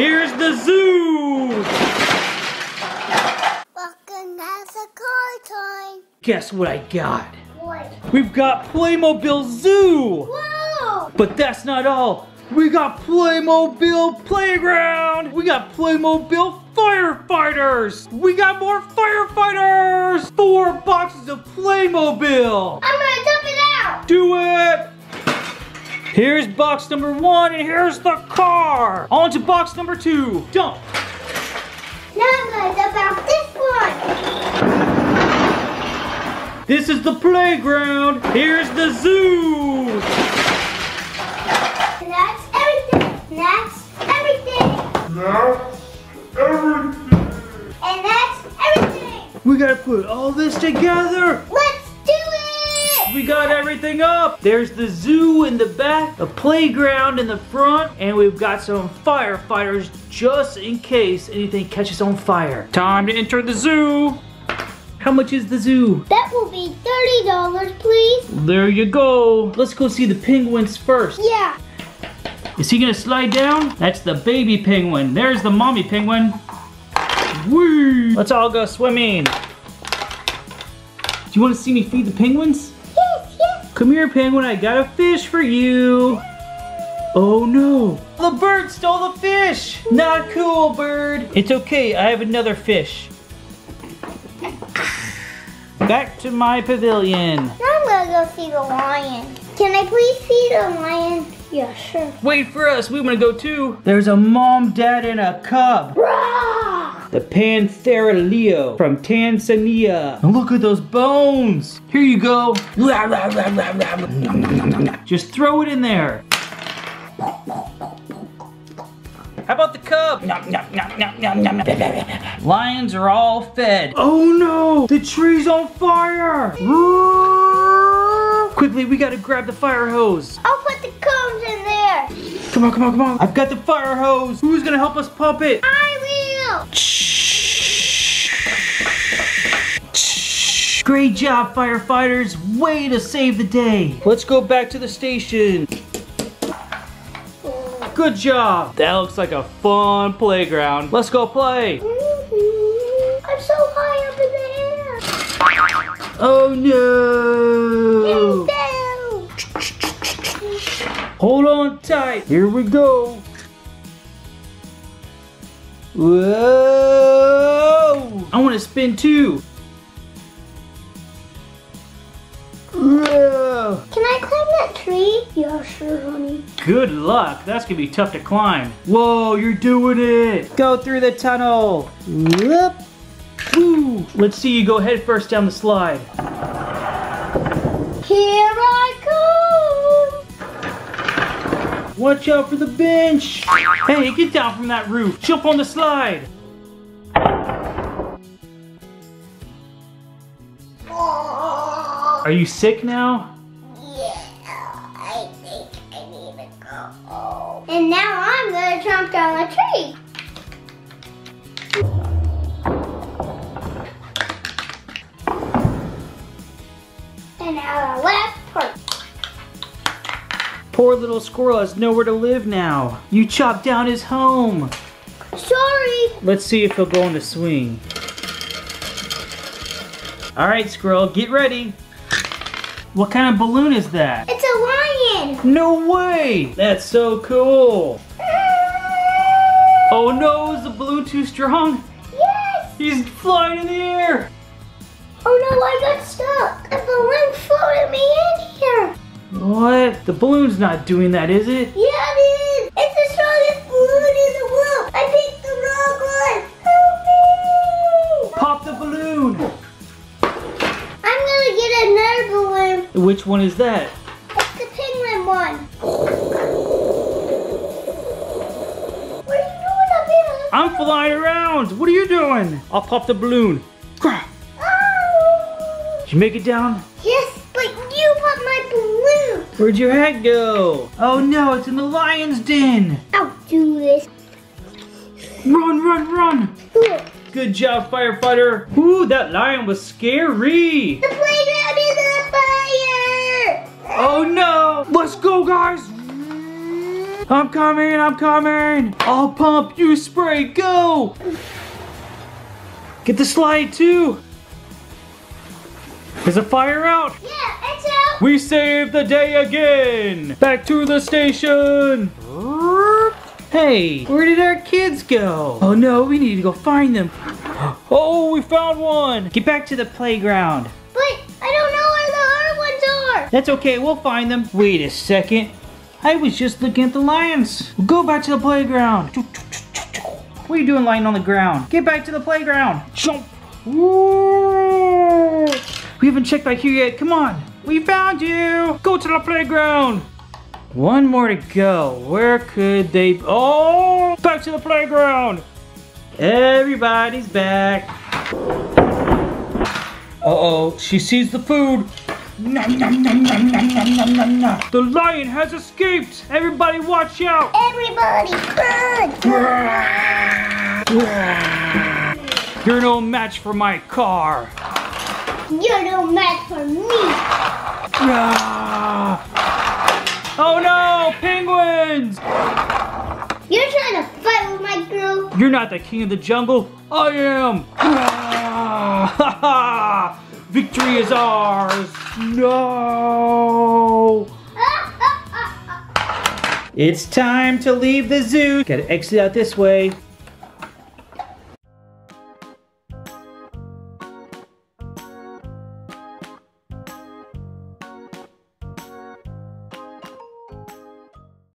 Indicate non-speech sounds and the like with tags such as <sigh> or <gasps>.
Here's the zoo. Welcome as a car time. Guess what I got? What? We've got Playmobil Zoo. Whoa! But that's not all. We got Playmobil Playground. We got Playmobil Firefighters. We got more firefighters. Four boxes of Playmobil. I'm gonna dump it out. Do it. Here's box number one and here's the car. On to box number two. Dump. Now I'm gonna dump out this one. This is the playground. Here's the zoo. And that's everything. That's everything. And that's everything. We gotta put all this together. Let's do it. We got everything up. There's the zoo in the back, a playground in the front, and we've got some firefighters just in case anything catches on fire. Time to enter the zoo. How much is the zoo? That will be $30, please. There you go. Let's go see the penguins first. Yeah. Is he gonna slide down? That's the baby penguin. There's the mommy penguin. Whee! Let's all go swimming. Do you wanna see me feed the penguins? Yes, yes. Come here, penguin, I got a fish for you. Oh no, the bird stole the fish. Not cool, bird. It's okay, I have another fish. Back to my pavilion. Now I'm gonna go see the lion. Can I please see the lion? Yeah, sure. Wait for us, we wanna go too. There's a mom, dad, and a cub. Rah! The Panthera Leo from Tanzania. And look at those bones. Here you go. Just throw it in there. How about the cub? Lions are all fed. Oh no! The tree's on fire! Quickly, we gotta grab the fire hose. I'll put the cones in there. Come on, come on, come on. I've got the fire hose. Who's gonna help us pump it? I will. Great job, firefighters. Way to save the day. Let's go back to the station. Good job. That looks like a fun playground. Let's go play. I'm so high up in the air. Oh no. Hold on tight. Here we go. Whoa. I want to spin too. I climb tree? Yeah, sure, honey. Good luck. That's gonna be tough to climb. Whoa, you're doing it. Go through the tunnel. Whoop. Woo. Let's see you go head first down the slide. Here I come. Watch out for the bench. Hey, get down from that roof. Jump on the slide. Are you sick now? Gonna down the tree. And now the left part. Poor little squirrel has nowhere to live now. You chopped down his home. Sorry. Let's see if he'll go on the swing. All right, squirrel, get ready. What kind of balloon is that? It's a lion. No way! That's so cool. No, is the balloon too strong? Yes. He's flying in the air. Oh no, I got stuck. The balloon floated me in here. What? The balloon's not doing that, is it? Yeah, it is. It's the strongest balloon in the world. I picked the wrong one. Help me. Pop the balloon. I'm gonna get another balloon. Which one is that? It's the penguin one. I'm flying around. What are you doing? I'll pop the balloon. Oh. Did you make it down? Yes, but you popped my balloon. Where'd your head go? Oh no, it's in the lion's den. I'll do this. Run, run, run. Look, Good job, firefighter. Ooh, that lion was scary. the playground is on fire. Oh no! Let's go, guys! I'm coming, I'm coming. I'll pump, you spray, go. Get the slide too. Is the fire out? Yeah, it's out. We saved the day again! Back to the station! Hey, where did our kids go? Oh no, we need to go find them. <gasps> Oh, we found one! Get back to the playground. But I don't know where the other ones are. That's okay, we'll find them. Wait a second. I was just looking at the lions. Go back to the playground. What are you doing lying on the ground? Get back to the playground. Jump. We haven't checked back here yet. Come on. We found you. Go to the playground. One more to go. Where could they? Oh, back to the playground. Everybody's back. Uh-oh, she sees the food. Nom, nom, nom, nom, nom, nom, nom, nom, nom. The lion has escaped. Everybody watch out. Everybody, run! You're no match for my car. You're no match for me. Ah. Oh no, penguins! You're trying to fight with my crew. You're not the king of the jungle. I am. <laughs> Ha ha! Victory is ours. No. <laughs> It's time to leave the zoo. Gotta exit out this way.